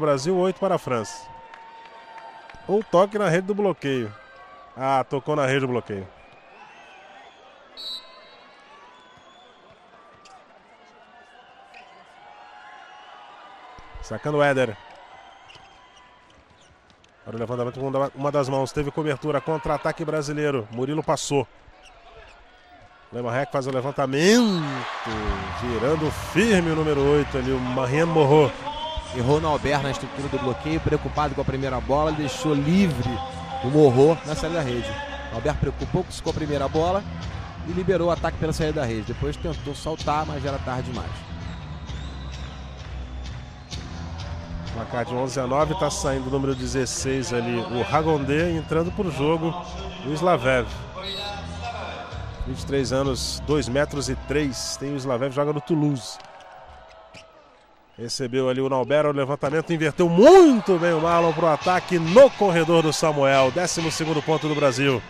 Brasil, 8 para a França. Um toque na rede do bloqueio. Ah, tocou na rede do bloqueio. Sacando o Éder. Para o levantamento com uma das mãos. Teve cobertura. Contra-ataque brasileiro. Murilo passou. Lema Rec faz o levantamento. Girando firme o número 8 ali. O Mariano Morro. Errou na Albert na estrutura do bloqueio. Preocupado com a primeira bola. Deixou livre o Morro na saída da rede. O Albert preocupou com a primeira bola. E liberou o ataque pela saída da rede. Depois tentou saltar, mas já era tarde demais. Placar de 11 a 9, está saindo o número 16 ali, o Ragondê, entrando para o jogo, o Slavev. 23 anos, 2 metros e 3, tem o Slavev, joga no Toulouse. Recebeu ali o Nalbero, o levantamento, inverteu muito bem o Marlon para o ataque no corredor do Samuel, 12 ponto do Brasil.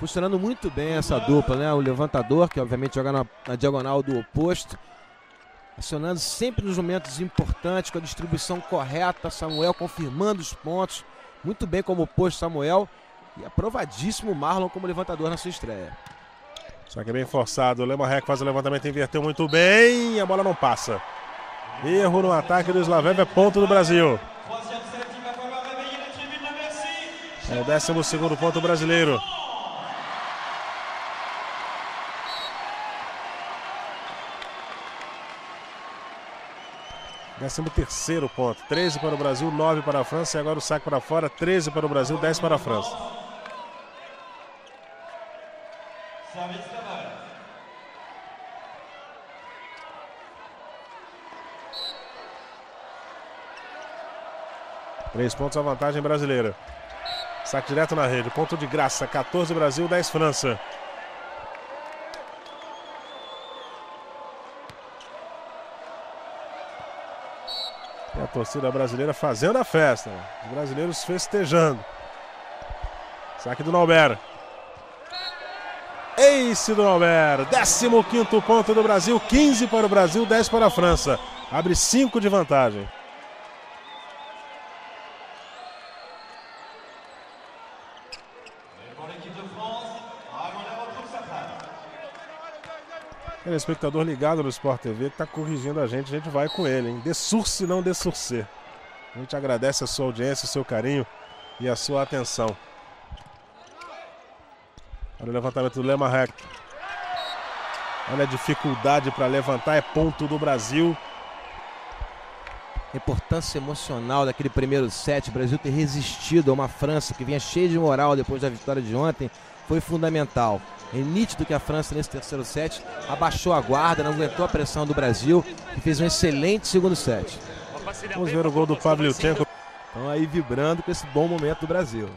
Funcionando muito bem essa dupla, né? O levantador, que obviamente joga na, na diagonal do oposto, acionando sempre nos momentos importantes, com a distribuição correta. Samuel confirmando os pontos. Muito bem como posto Samuel. E aprovadíssimo Marlon como levantador na sua estreia. Só que é bem forçado. O Lema Rec faz o levantamento, inverteu muito bem. E a bola não passa. Erro no ataque do Slavev, é ponto do Brasil. É o 12 ponto brasileiro. Décimo terceiro ponto. 13 para o Brasil, 9 para a França. E agora o saque para fora. 13 para o Brasil, 10 para a França. Três pontos a vantagem brasileira. Saque direto na rede. Ponto de graça. 14 Brasil, 10 França. E a torcida brasileira fazendo a festa. Os brasileiros festejando. Saque do Nauber. Ace do Nauber. 15 ponto do Brasil. 15 para o Brasil, 10 para a França. Abre 5 de vantagem. Telespectador ligado no Sport TV que está corrigindo a gente, a gente vai com ele, hein? Dessurce não dessurcer. A gente agradece a sua audiência, o seu carinho e a sua atenção. Olha o levantamento do Lema Rec. Olha a dificuldade para levantar, é ponto do Brasil. Importância emocional daquele primeiro set, o Brasil ter resistido a uma França que vinha cheia de moral depois da vitória de ontem, foi fundamental. É nítido que a França, nesse terceiro set, abaixou a guarda, não aguentou a pressão do Brasil e fez um excelente segundo set. Vamos ver o gol do Pavlyuchenko. Estão aí vibrando com esse bom momento do Brasil.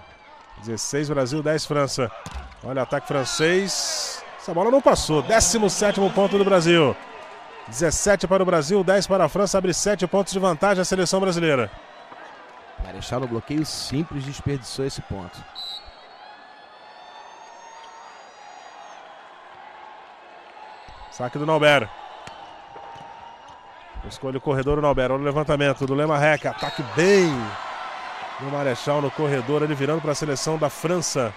16 Brasil, 10 França. Olha o ataque francês. Essa bola não passou. 17 ponto do Brasil. 17 para o Brasil, 10 para a França. Abre 7 pontos de vantagem a seleção brasileira. Marechal no bloqueio simples desperdiçou esse ponto. Saque do Nauber. Escolhe o corredor do Nauber. Olha o levantamento do Lema Rec. Ataque bem do Marechal no corredor. Ele virando para a seleção da França.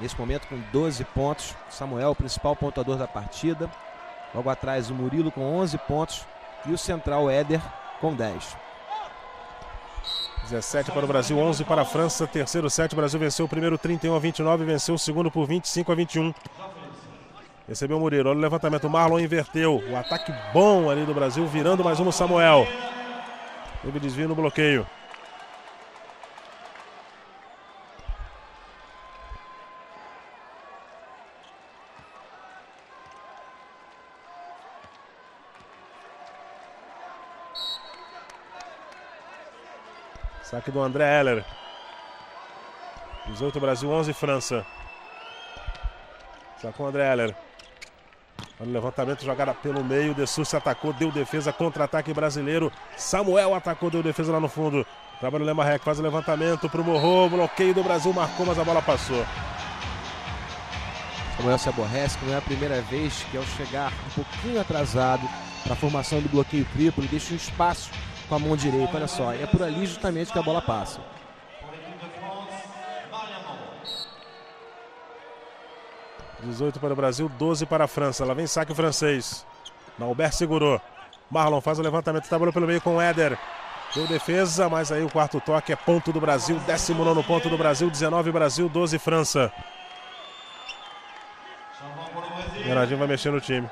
Nesse momento com 12 pontos. Samuel, o principal pontuador da partida. Logo atrás o Murilo com 11 pontos. E o central Éder com 10. 17 para o Brasil, 11 para a França. Terceiro set, o Brasil venceu o primeiro 31 a 29, venceu o segundo por 25 a 21. Recebeu o Murilo. Olha o levantamento. O Marlon inverteu. O ataque bom ali do Brasil, virando mais um Samuel. Teve desvio no bloqueio. Saque do André Heller. 18 Brasil, 11 França. Sacou o André Heller. Olha o levantamento, jogada pelo meio. De se atacou, deu defesa, contra-ataque brasileiro. Samuel atacou, deu defesa lá no fundo. Trabalha o Lema Rec, faz o levantamento pro Morro. Bloqueio do Brasil, marcou, mas a bola passou. Samuel se aborrece, não é a primeira vez que ao chegar um pouquinho atrasado, para a formação do bloqueio triplo, ele deixa um espaço com a mão direita, olha só. É por ali justamente que a bola passa. Dezoito para o Brasil, 12 para a França. Lá vem saque francês. Nalbert segurou. Marlon faz o levantamento, trabalhou pelo meio com o Éder. Deu defesa, mas aí o quarto toque é ponto do Brasil, 19 ponto do Brasil, 19 Brasil, 12 França. Bernardinho vai mexer no time.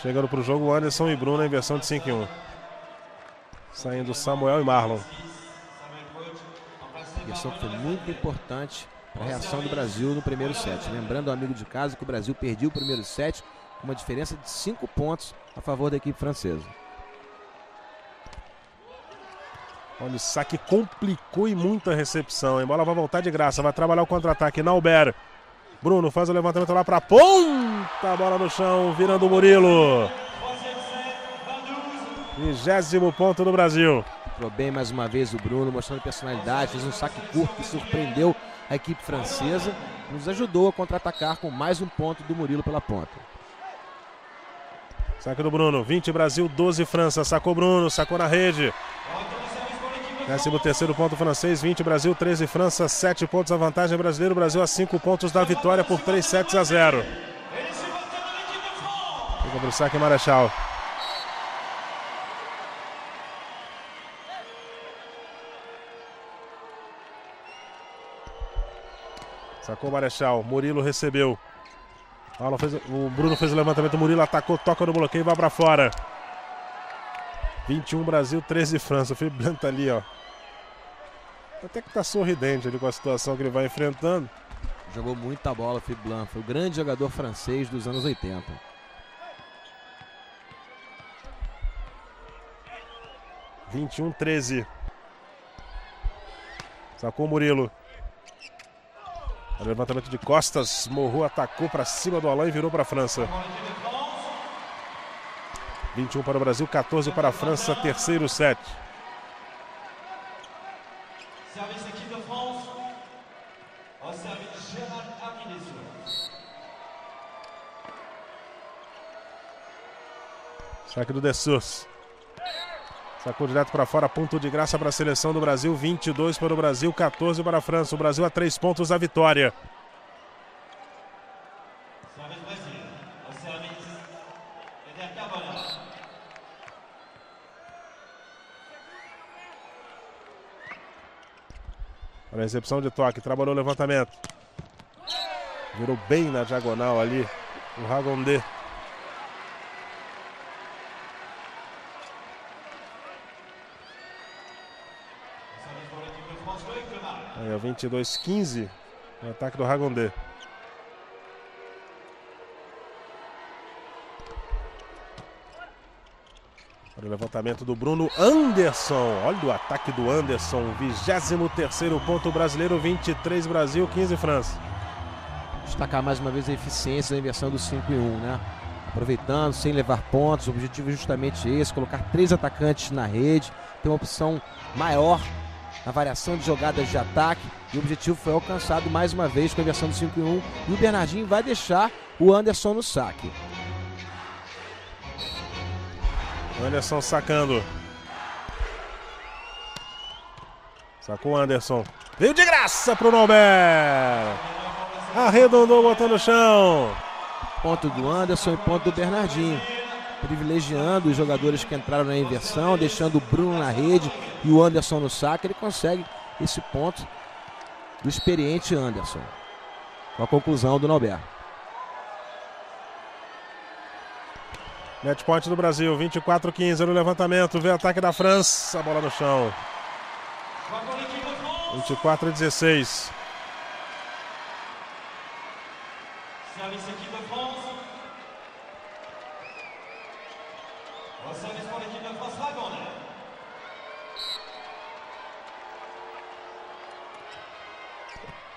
Chegando para o jogo, Anderson e Bruno em versão de 5 em 1. Saindo Samuel e Marlon. Isso foi muito importante para a reação do Brasil no primeiro set. Lembrando amigo de casa que o Brasil perdeu o primeiro set com uma diferença de 5 pontos a favor da equipe francesa. Olha, o saque complicou e muita recepção. A bola vai voltar de graça, vai trabalhar o contra-ataque. Nauber. Bruno faz o levantamento lá para ponta. A bola no chão, virando o Murilo. Vigésimo ponto do Brasil. Entrou bem mais uma vez o Bruno, mostrando personalidade. Fez um saque curto que surpreendeu a equipe francesa. Nos ajudou a contra-atacar com mais um ponto do Murilo pela ponta. Saque do Bruno. 20 Brasil, 12 França. Sacou Bruno, sacou na rede. Décimo terceiro ponto francês, 20 Brasil, 13 França, 7 pontos a vantagem brasileiro. Brasil a 5 pontos da vitória por 3 sets a 0. Fica para o saque Marechal. Sacou o Marechal. Murilo recebeu. Fez, o Bruno fez o levantamento. O Murilo atacou, toca no bloqueio e vai para fora. 21 Brasil, 13 França. O Felipe Blanc tá ali, ó. Até que tá sorridente ali com a situação que ele vai enfrentando. Jogou muita bola, Felipe Blanc. Foi o grande jogador francês dos anos 80. Vinte e um, treze. Sacou o Murilo. Levantamento de costas, Morro atacou para cima do Alain e virou para a França. 21 para o Brasil, 14 para a França, terceiro set. Saque do Dessous. Sacou direto para fora, ponto de graça para a seleção do Brasil. 22 para o Brasil, 14 para a França. O Brasil a três pontos da vitória. A recepção de toque, trabalhou o levantamento. Virou bem na diagonal ali o Ragondê. Ó, 22-15 no ataque do Ragondê. Olha o levantamento do Bruno Anderson. Olha o ataque do Anderson. 23 ponto brasileiro, 23 Brasil, 15 França. Destacar mais uma vez a eficiência da inversão do 5 e 1, né? Aproveitando, sem levar pontos. O objetivo é justamente esse: colocar três atacantes na rede, ter uma opção maior na variação de jogadas de ataque. E o objetivo foi alcançado mais uma vez com a inversão do 5 e 1. E o Bernardinho vai deixar o Anderson no saque. Anderson sacando. Sacou o Anderson. Veio de graça pro Norberto. Arredondou, botou no chão. Ponto do Anderson e ponto do Bernardinho. Privilegiando os jogadores que entraram na inversão, deixando o Bruno na rede e o Anderson no saque. Ele consegue esse ponto do experiente Anderson. Com a conclusão do Norberto. Net point do Brasil, 24-15 no levantamento, vem ataque da França, a bola no chão. 24 16.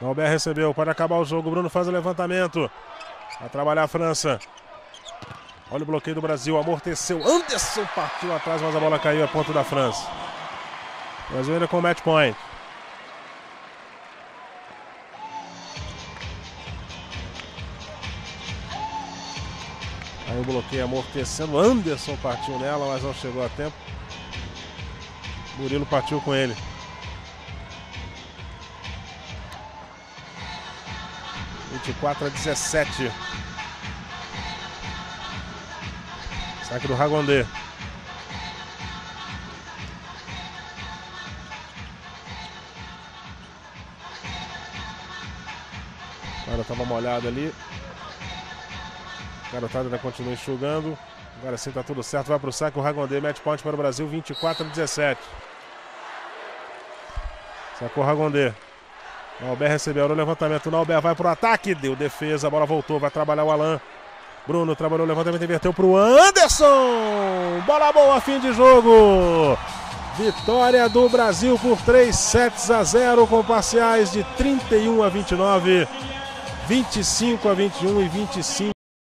Albert recebeu, pode acabar o jogo. Bruno faz o levantamento. Vai trabalhar a França. Olha o bloqueio do Brasil, amorteceu. Anderson partiu atrás, mas a bola caiu a ponto da França. O Brasil ainda com match point. Aí o bloqueio amortecendo. Anderson partiu nela, mas não chegou a tempo. Murilo partiu com ele. Vinte e quatro a 17. Saque do Ragondê. Agora tava molhado ali. Garotada ainda continua enxugando. Agora sim tá tudo certo. Vai pro saque. O Ragondê match point para o Brasil 24 a 17. Sacou o Ragondê. Albert recebeu o levantamento. Albert vai pro ataque. Deu defesa. A bola voltou. Vai trabalhar o Alan. Bruno trabalhou o levantamento. Inverteu pro Anderson. Bola boa. Fim de jogo. Vitória do Brasil por 3 sets a 0 com parciais de 31 a 29, 25 a 21 e 25